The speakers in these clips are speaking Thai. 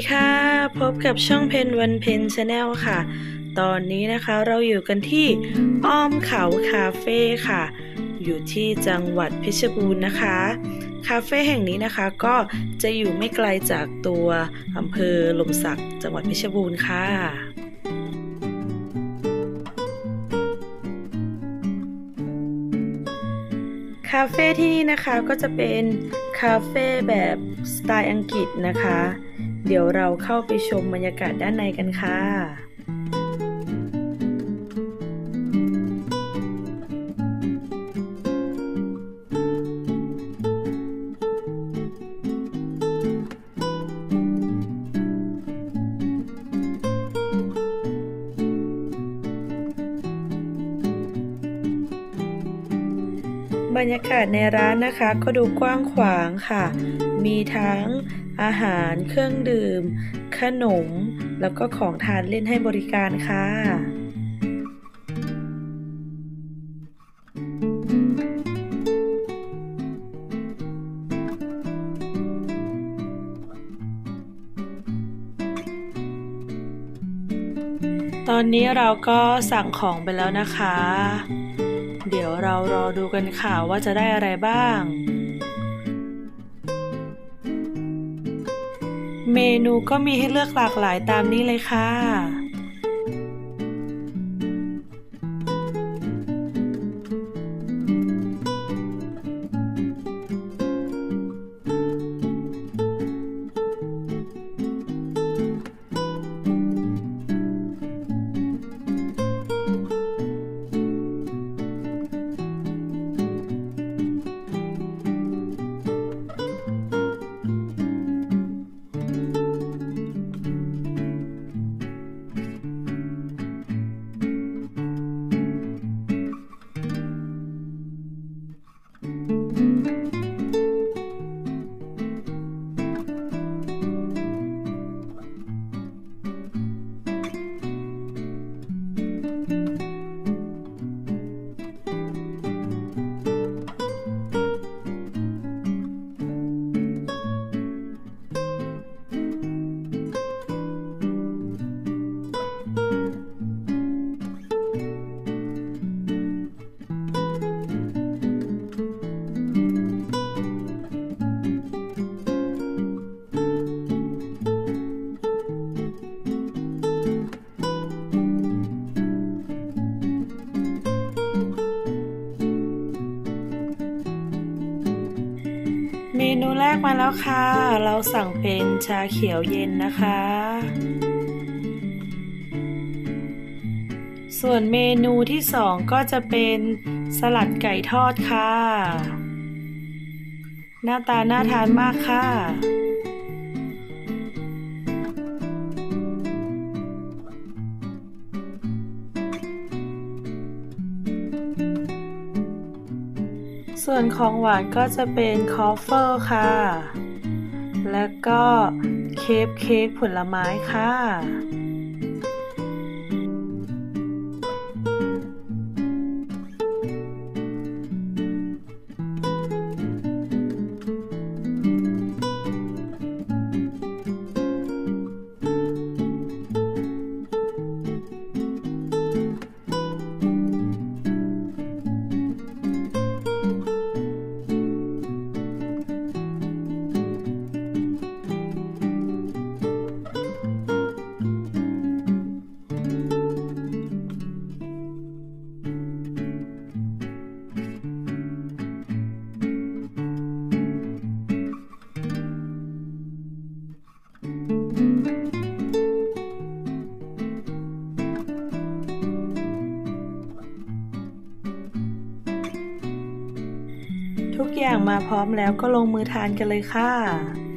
ีค่ะ พบกับช่องเพนวันเพนชาแนลค่ะ ตอนนี้นะคะเราอยู่กันที่อ้อมเขาคาเฟ่ค่ะ อยู่ที่จังหวัดเพชรบูรณ์นะคะ คาเฟ่แห่งนี้นะคะก็จะอยู่ไม่ไกลจากตัวอำเภอหล่มสักจังหวัดเพชรบูรณ์ค่ะคาเฟ่ที่นี่นะคะก็จะเป็นคาเฟ่แบบสไตล์อังกฤษนะคะ เดี๋ยวเราเข้าไปชมบรรยากาศด้านในกันค่ะบรรยากาศในร้านนะคะก็ดูกว้างขวางค่ะ มีทั้ง อาหาร เครื่องดื่ม ขนม แล้วก็ของทานเล่นให้บริการค่ะตอนนี้เราก็สั่งของไปแล้วนะคะ เดี๋ยวเรารอดูกันค่ะว่าจะได้อะไรบ้าง เมนูก็มีให้เลือกหลากหลายตามนี้เลยค่ะ มนูแรกมาแล้วค่ะ เราสั่งเป็นชาเขียวเย็นนะคะ ส่วนเมนูที่สองก็จะเป็นสลัดไก่ทอดค่ะ หน้าตาน่าทานมากค่ะ ส่วนของหวานก็จะเป็นคอฟเฟอร์ค่ะ และก็เคปเค้กผลไม้ค่ะ อย่างมาพร้อมแล้วก็ลงมือทานกันเลยค่ะ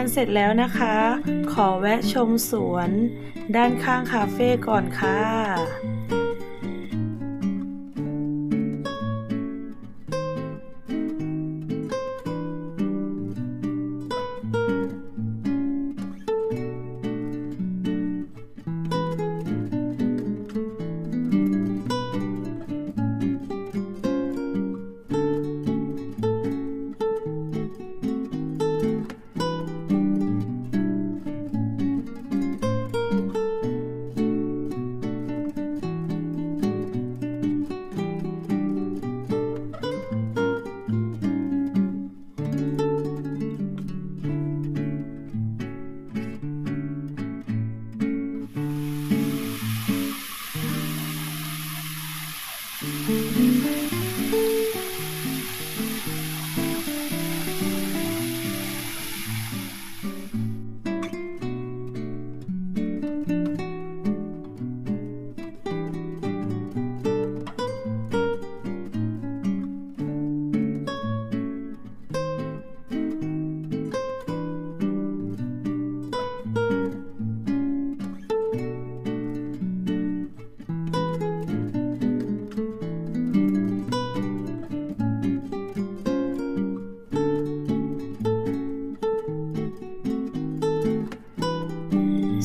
านเสร็จแล้วนะคะ ขอแวะชมสวน ด้านข้างคาเฟ่ก่อนค่ะ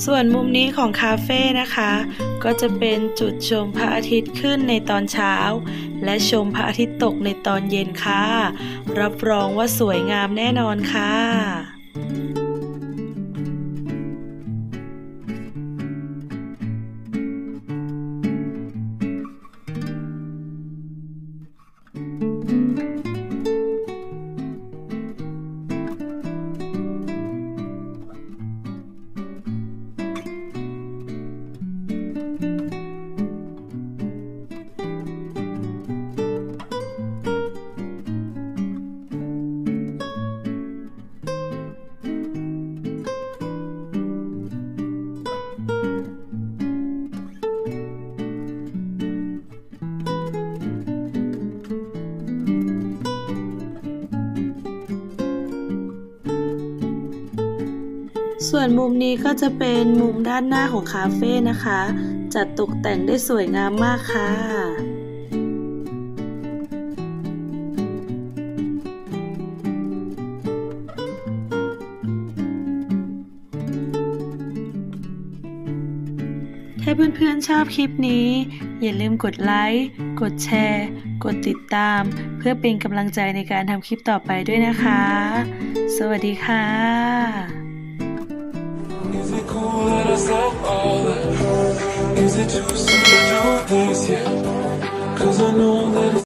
ส่วนมุมนี้ของคาเฟ่นะคะ ก็จะเป็นจุดชมพระอาทิตย์ขึ้นในตอนเช้า และชมพระอาทิตย์ตกในตอนเย็นค่ะ รับรองว่าสวยงามแน่นอนค่ะ ส่วนมุมนี้ก็จะเป็นมุมด้านหน้าของคาเฟ่นะคะ จัดตกแต่งได้สวยงามมากค่ะถ้าเพื่อนๆชอบคลิปนี้ อย่าลืมกดไลค์ กดแชร์ กดติดตาม เพื่อเป็นกำลังใจในการทำคลิปต่อไปด้วยนะคะ สวัสดีค่ะ cool that I said all that? Is it too soon to do this yet? Cause I know